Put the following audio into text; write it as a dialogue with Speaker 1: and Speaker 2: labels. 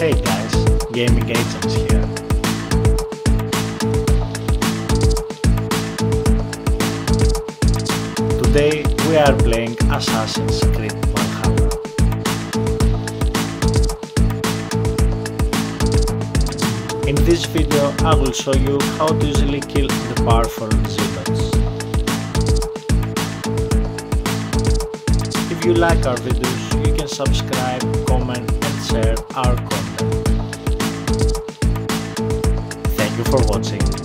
Speaker 1: Hey guys, Gaming Agents here. Today we are playing Assassin's Creed Valhalla. In this video I will show you how to easily kill the powerful Zealots. If you like our videos, you can subscribe, comment and share our. watching.